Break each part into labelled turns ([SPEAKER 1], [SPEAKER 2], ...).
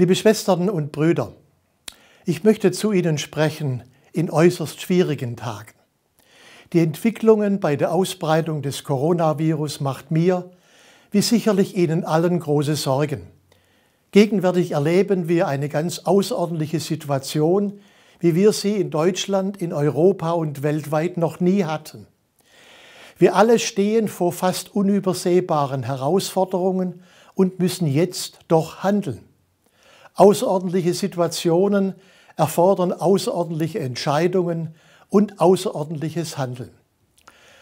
[SPEAKER 1] Liebe Schwestern und Brüder, ich möchte zu Ihnen sprechen in äußerst schwierigen Tagen. Die Entwicklungen bei der Ausbreitung des Coronavirus macht mir, wie sicherlich Ihnen allen, große Sorgen. Gegenwärtig erleben wir eine ganz außerordentliche Situation, wie wir sie in Deutschland, in Europa und weltweit noch nie hatten. Wir alle stehen vor fast unübersehbaren Herausforderungen und müssen jetzt doch handeln. Außerordentliche Situationen erfordern außerordentliche Entscheidungen und außerordentliches Handeln.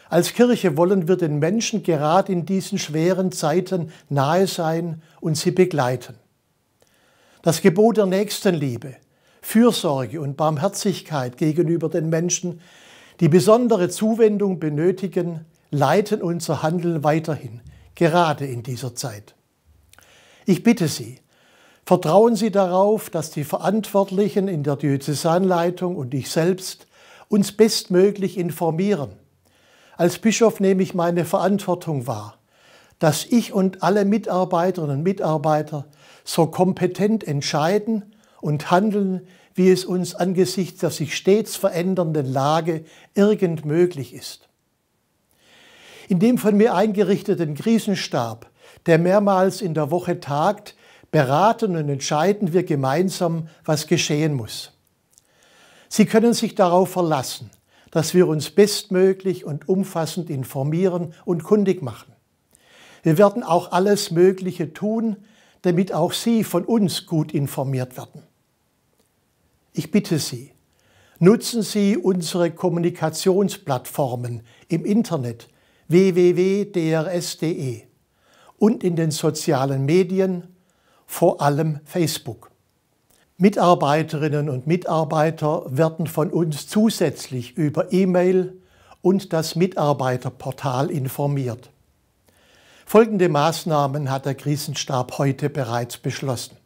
[SPEAKER 1] Als Kirche wollen wir den Menschen gerade in diesen schweren Zeiten nahe sein und sie begleiten. Das Gebot der Nächstenliebe, Fürsorge und Barmherzigkeit gegenüber den Menschen, die besondere Zuwendung benötigen, leiten unser Handeln weiterhin, gerade in dieser Zeit. Ich bitte Sie, Vertrauen Sie darauf, dass die Verantwortlichen in der Diözesanleitung und ich selbst uns bestmöglich informieren. Als Bischof nehme ich meine Verantwortung wahr, dass ich und alle Mitarbeiterinnen und Mitarbeiter so kompetent entscheiden und handeln, wie es uns angesichts der sich stets verändernden Lage irgend möglich ist. In dem von mir eingerichteten Krisenstab, der mehrmals in der Woche tagt, beraten und entscheiden wir gemeinsam, was geschehen muss. Sie können sich darauf verlassen, dass wir uns bestmöglich und umfassend informieren und kundig machen. Wir werden auch alles Mögliche tun, damit auch Sie von uns gut informiert werden. Ich bitte Sie, nutzen Sie unsere Kommunikationsplattformen im Internet www.drs.de und in den sozialen Medien vor allem Facebook. Mitarbeiterinnen und Mitarbeiter werden von uns zusätzlich über E-Mail und das Mitarbeiterportal informiert. Folgende Maßnahmen hat der Krisenstab heute bereits beschlossen.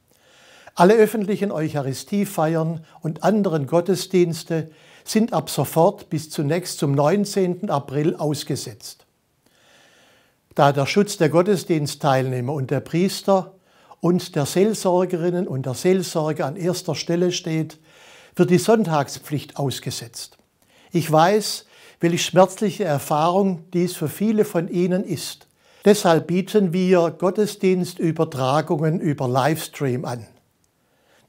[SPEAKER 1] Alle öffentlichen Eucharistiefeiern und anderen Gottesdienste sind ab sofort bis zunächst zum 19. April ausgesetzt. Da der Schutz der Gottesdienstteilnehmer und der Priester und der Seelsorgerinnen und der Seelsorger an erster Stelle steht, wird die Sonntagspflicht ausgesetzt. Ich weiß, welche schmerzliche Erfahrung dies für viele von Ihnen ist. Deshalb bieten wir Gottesdienstübertragungen über Livestream an.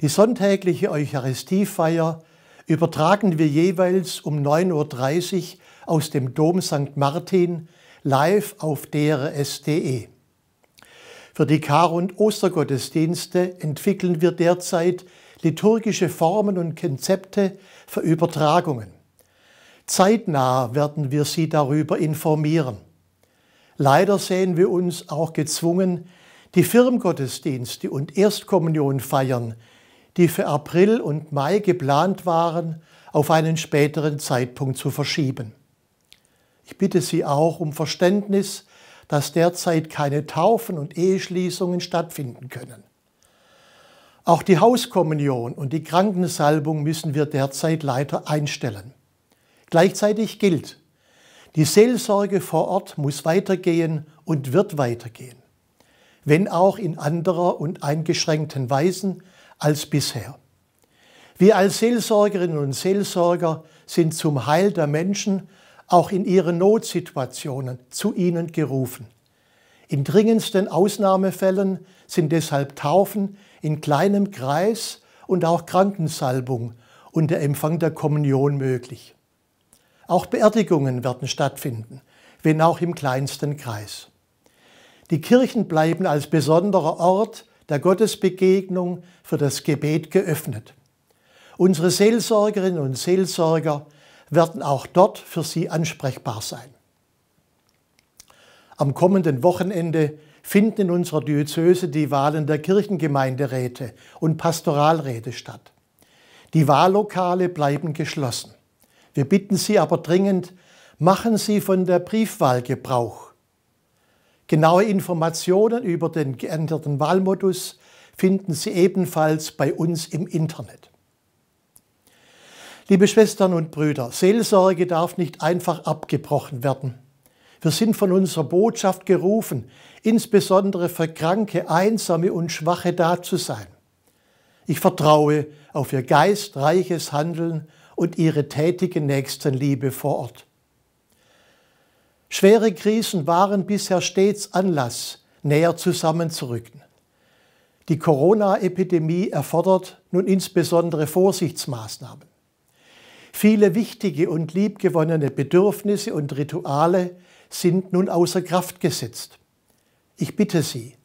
[SPEAKER 1] Die sonntägliche Eucharistiefeier übertragen wir jeweils um 9.30 Uhr aus dem Dom St. Martin live auf drs.de. Für die Kar- und Ostergottesdienste entwickeln wir derzeit liturgische Formen und Konzepte für Übertragungen. Zeitnah werden wir Sie darüber informieren. Leider sehen wir uns auch gezwungen, die Firmgottesdienste und Erstkommunionfeiern, die für April und Mai geplant waren, auf einen späteren Zeitpunkt zu verschieben. Ich bitte Sie auch um Verständnis dass derzeit keine Taufen und Eheschließungen stattfinden können. Auch die Hauskommunion und die Krankensalbung müssen wir derzeit leider einstellen. Gleichzeitig gilt, die Seelsorge vor Ort muss weitergehen und wird weitergehen, wenn auch in anderer und eingeschränkten Weisen als bisher. Wir als Seelsorgerinnen und Seelsorger sind zum Heil der Menschen auch in ihren Notsituationen zu ihnen gerufen. In dringendsten Ausnahmefällen sind deshalb Taufen in kleinem Kreis und auch Krankensalbung und der Empfang der Kommunion möglich. Auch Beerdigungen werden stattfinden, wenn auch im kleinsten Kreis. Die Kirchen bleiben als besonderer Ort der Gottesbegegnung für das Gebet geöffnet. Unsere Seelsorgerinnen und Seelsorger werden auch dort für Sie ansprechbar sein. Am kommenden Wochenende finden in unserer Diözese die Wahlen der Kirchengemeinderäte und Pastoralräte statt. Die Wahllokale bleiben geschlossen. Wir bitten Sie aber dringend, machen Sie von der Briefwahl Gebrauch. Genaue Informationen über den geänderten Wahlmodus finden Sie ebenfalls bei uns im Internet. Liebe Schwestern und Brüder, Seelsorge darf nicht einfach abgebrochen werden. Wir sind von unserer Botschaft gerufen, insbesondere für Kranke, Einsame und Schwache da zu sein. Ich vertraue auf Ihr geistreiches Handeln und Ihre tätige Nächstenliebe vor Ort. Schwere Krisen waren bisher stets Anlass, näher zusammenzurücken. Die Corona-Epidemie erfordert nun insbesondere Vorsichtsmaßnahmen. Viele wichtige und liebgewonnene Bedürfnisse und Rituale sind nun außer Kraft gesetzt. Ich bitte Sie,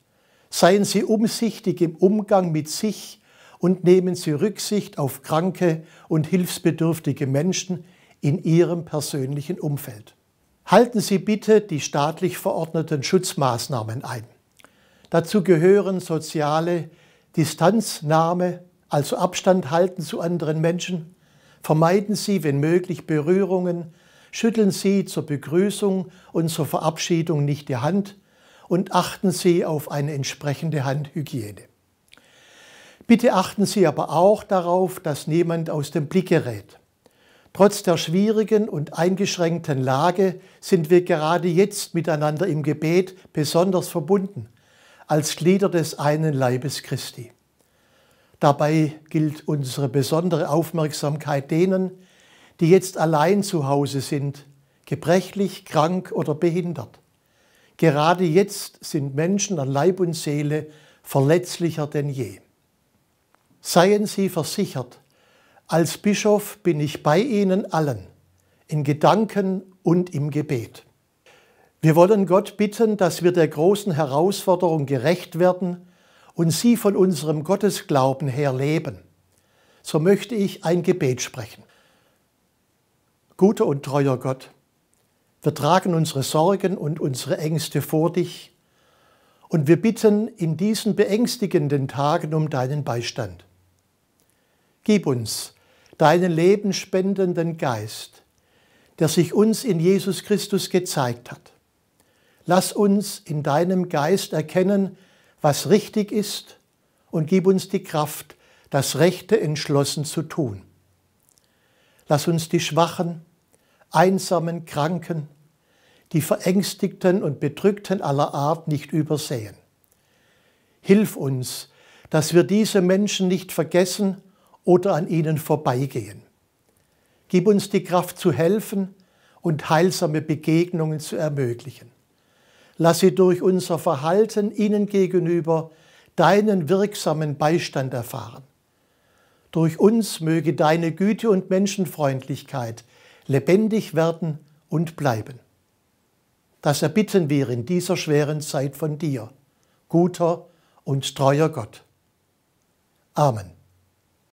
[SPEAKER 1] seien Sie umsichtig im Umgang mit sich und nehmen Sie Rücksicht auf kranke und hilfsbedürftige Menschen in Ihrem persönlichen Umfeld. Halten Sie bitte die staatlich verordneten Schutzmaßnahmen ein. Dazu gehören soziale Distanznahme, also Abstand halten zu anderen Menschen. Vermeiden Sie, wenn möglich, Berührungen. Schütteln Sie zur Begrüßung und zur Verabschiedung nicht die Hand und achten Sie auf eine entsprechende Handhygiene. Bitte achten Sie aber auch darauf, dass niemand aus dem Blick gerät. Trotz der schwierigen und eingeschränkten Lage sind wir gerade jetzt miteinander im Gebet besonders verbunden, als Glieder des einen Leibes Christi. Dabei gilt unsere besondere Aufmerksamkeit denen, die jetzt allein zu Hause sind, gebrechlich, krank oder behindert. Gerade jetzt sind Menschen an Leib und Seele verletzlicher denn je. Seien Sie versichert, als Bischof bin ich bei Ihnen allen, in Gedanken und im Gebet. Wir wollen Gott bitten, dass wir der großen Herausforderung gerecht werden und sie von unserem Gottesglauben her leben. So möchte ich ein Gebet sprechen. Guter und treuer Gott, wir tragen unsere Sorgen und unsere Ängste vor dich und wir bitten in diesen beängstigenden Tagen um deinen Beistand. Gib uns deinen lebenspendenden Geist, der sich uns in Jesus Christus gezeigt hat. Lass uns in deinem Geist erkennen, was richtig ist und gib uns die Kraft, das Rechte entschlossen zu tun. Lass uns die Schwachen, Einsamen, Kranken, die Verängstigten und Bedrückten aller Art nicht übersehen. Hilf uns, dass wir diese Menschen nicht vergessen oder an ihnen vorbeigehen. Gib uns die Kraft zu helfen und heilsame Begegnungen zu ermöglichen. Lass sie durch unser Verhalten ihnen gegenüber deinen wirksamen Beistand erfahren. Durch uns möge deine Güte und Menschenfreundlichkeit lebendig werden und bleiben. Das erbitten wir in dieser schweren Zeit von dir, guter und treuer Gott. Amen.